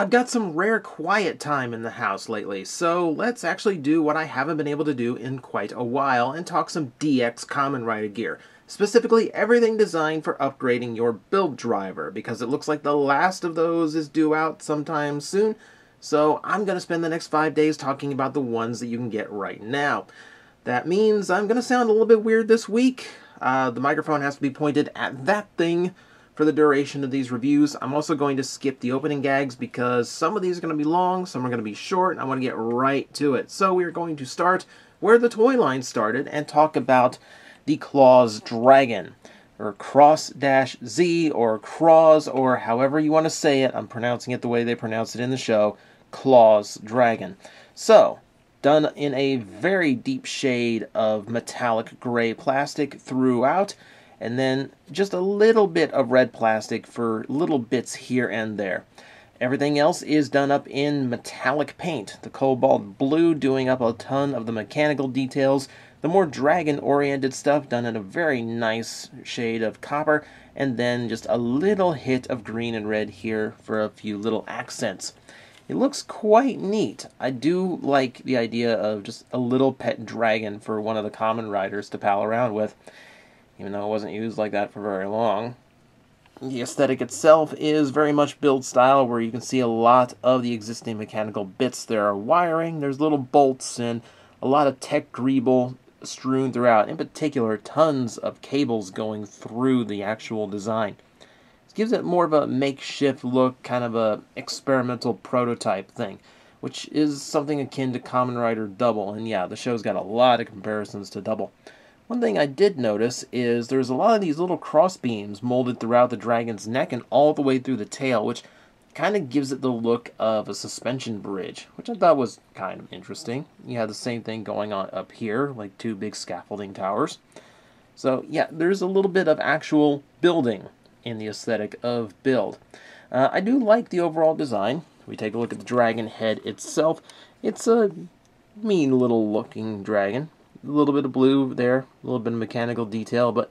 I've got some rare quiet time in the house lately, so let's actually do what I haven't been able to do in quite a while and talk some DX Kamen Rider gear. Specifically, everything designed for upgrading your build driver, because it looks like the last of those is due out sometime soon. So I'm going to spend the next five days talking about the ones that you can get right now. That means I'm going to sound a little bit weird this week. Uh, the microphone has to be pointed at that thing for the duration of these reviews. I'm also going to skip the opening gags because some of these are going to be long, some are going to be short, and I want to get right to it. So we're going to start where the toy line started and talk about the Claws Dragon, or Cross Dash Z, or Cross, or however you want to say it. I'm pronouncing it the way they pronounce it in the show, Claws Dragon. So, done in a very deep shade of metallic gray plastic throughout and then just a little bit of red plastic for little bits here and there. Everything else is done up in metallic paint, the cobalt blue doing up a ton of the mechanical details, the more dragon-oriented stuff done in a very nice shade of copper, and then just a little hit of green and red here for a few little accents. It looks quite neat. I do like the idea of just a little pet dragon for one of the Kamen Riders to pal around with even though it wasn't used like that for very long. The aesthetic itself is very much build style, where you can see a lot of the existing mechanical bits. There are wiring, there's little bolts, and a lot of tech greeble strewn throughout. In particular, tons of cables going through the actual design. This gives it more of a makeshift look, kind of a experimental prototype thing, which is something akin to Kamen Rider Double. And yeah, the show's got a lot of comparisons to Double. One thing I did notice is there's a lot of these little cross beams molded throughout the dragon's neck and all the way through the tail, which kind of gives it the look of a suspension bridge, which I thought was kind of interesting. You have the same thing going on up here, like two big scaffolding towers. So yeah, there's a little bit of actual building in the aesthetic of build. Uh, I do like the overall design. We take a look at the dragon head itself. It's a mean little looking dragon a little bit of blue there, a little bit of mechanical detail, but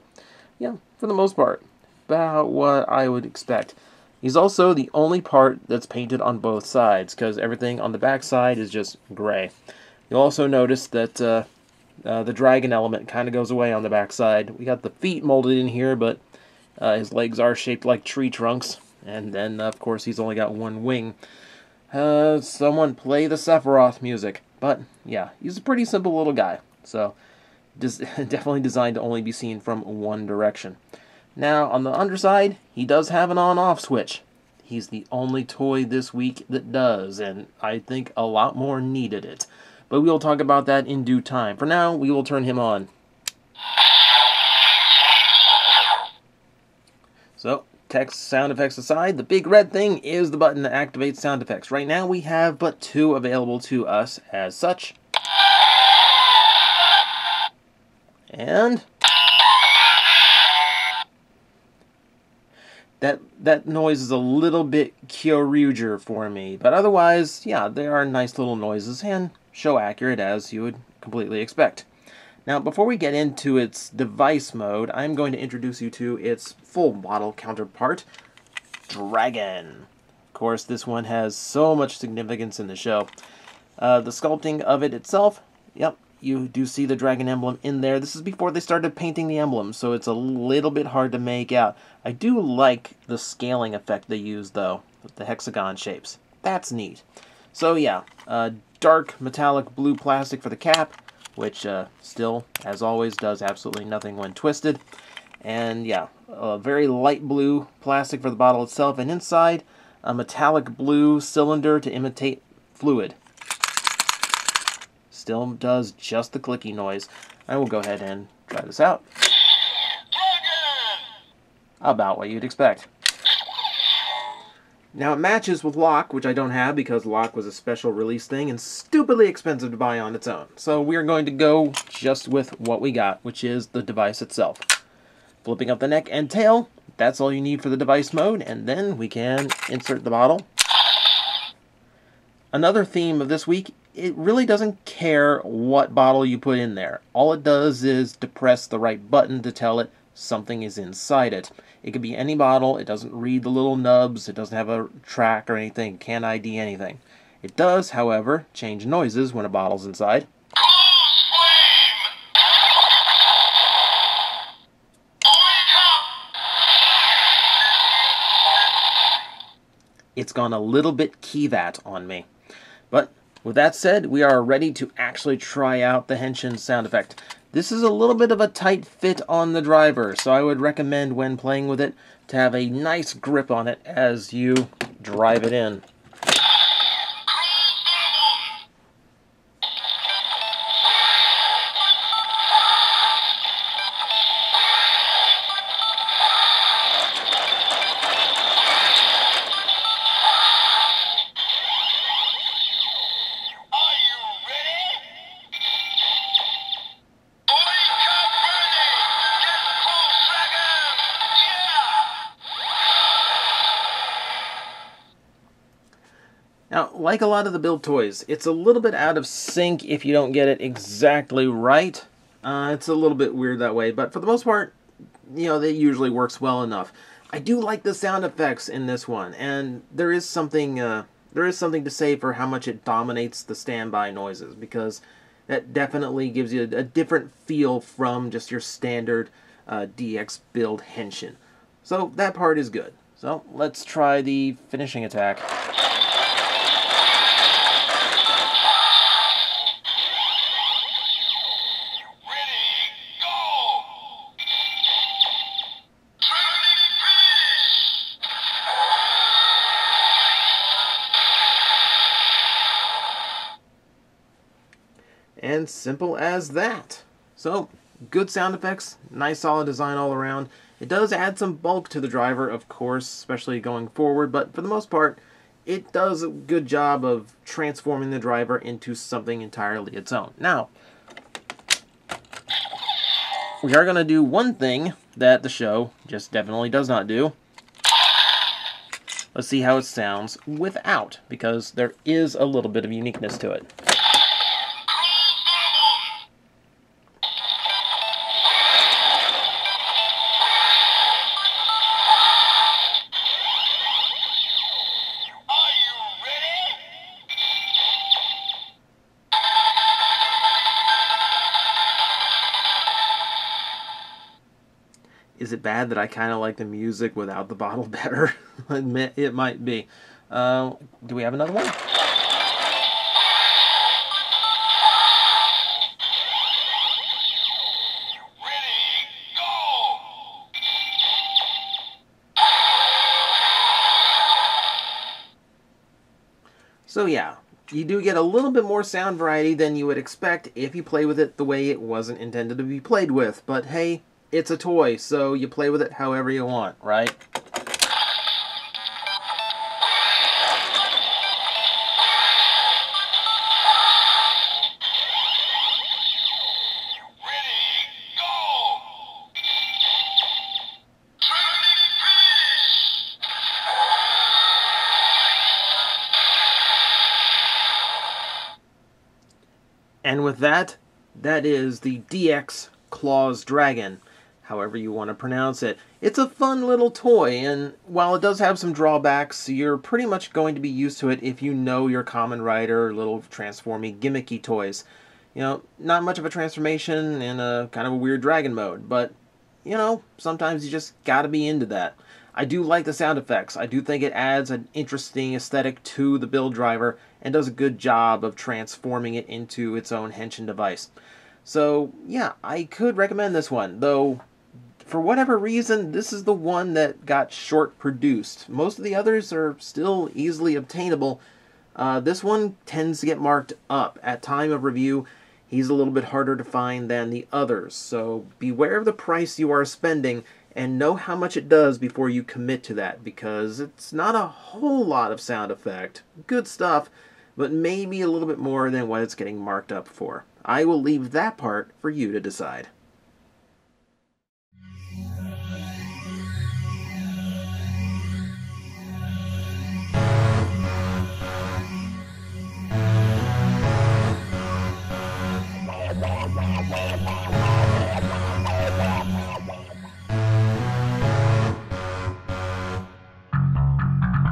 yeah, for the most part, about what I would expect. He's also the only part that's painted on both sides, because everything on the back side is just gray. You'll also notice that uh, uh, the dragon element kind of goes away on the back side. We got the feet molded in here, but uh, his legs are shaped like tree trunks. And then, of course, he's only got one wing. Uh, someone play the Sephiroth music. But, yeah, he's a pretty simple little guy. So definitely designed to only be seen from one direction. Now, on the underside, he does have an on-off switch. He's the only toy this week that does, and I think a lot more needed it. But we'll talk about that in due time. For now, we will turn him on. So, text sound effects aside, the big red thing is the button that activates sound effects. Right now, we have but two available to us as such. And that that noise is a little bit Kyoryuger for me, but otherwise, yeah, they are nice little noises and show accurate as you would completely expect. Now, before we get into its device mode, I'm going to introduce you to its full model counterpart, Dragon. Of course, this one has so much significance in the show. Uh, the sculpting of it itself, yep, you do see the dragon emblem in there. This is before they started painting the emblem, so it's a little bit hard to make out. I do like the scaling effect they use, though, with the hexagon shapes. That's neat. So yeah, uh, dark metallic blue plastic for the cap, which uh, still, as always, does absolutely nothing when twisted. And yeah, a very light blue plastic for the bottle itself, and inside, a metallic blue cylinder to imitate fluid still does just the clicky noise. I will go ahead and try this out. About what you'd expect. Now it matches with Lock, which I don't have because Lock was a special release thing and stupidly expensive to buy on its own. So we're going to go just with what we got, which is the device itself. Flipping up the neck and tail, that's all you need for the device mode, and then we can insert the bottle. Another theme of this week it really doesn't care what bottle you put in there. All it does is depress the right button to tell it something is inside it. It could be any bottle, it doesn't read the little nubs, it doesn't have a track or anything, can't ID anything. It does, however, change noises when a bottle's inside. It's gone a little bit key that on me. But with that said, we are ready to actually try out the Henshin sound effect. This is a little bit of a tight fit on the driver, so I would recommend when playing with it to have a nice grip on it as you drive it in. Now, like a lot of the build toys, it's a little bit out of sync if you don't get it exactly right. Uh, it's a little bit weird that way, but for the most part, you know, it usually works well enough. I do like the sound effects in this one, and there is something uh, there is something to say for how much it dominates the standby noises because that definitely gives you a, a different feel from just your standard uh, DX build henshin. So that part is good. So let's try the finishing attack. And simple as that. So, good sound effects, nice solid design all around. It does add some bulk to the driver, of course, especially going forward, but for the most part, it does a good job of transforming the driver into something entirely its own. Now, we are going to do one thing that the show just definitely does not do. Let's see how it sounds without, because there is a little bit of uniqueness to it. Is it bad that I kind of like the music without the bottle better? it might be. Uh, do we have another one? So yeah, you do get a little bit more sound variety than you would expect if you play with it the way it wasn't intended to be played with. But hey, it's a toy, so you play with it however you want, right? And with that, that is the DX Claws Dragon however you want to pronounce it. It's a fun little toy, and while it does have some drawbacks, you're pretty much going to be used to it if you know your Kamen Rider little transformy gimmicky toys. You know, not much of a transformation in a kind of a weird dragon mode, but, you know, sometimes you just gotta be into that. I do like the sound effects. I do think it adds an interesting aesthetic to the build driver and does a good job of transforming it into its own henshin device. So, yeah, I could recommend this one, though for whatever reason, this is the one that got short produced. Most of the others are still easily obtainable. Uh, this one tends to get marked up. At time of review, he's a little bit harder to find than the others. So beware of the price you are spending and know how much it does before you commit to that because it's not a whole lot of sound effect. Good stuff, but maybe a little bit more than what it's getting marked up for. I will leave that part for you to decide.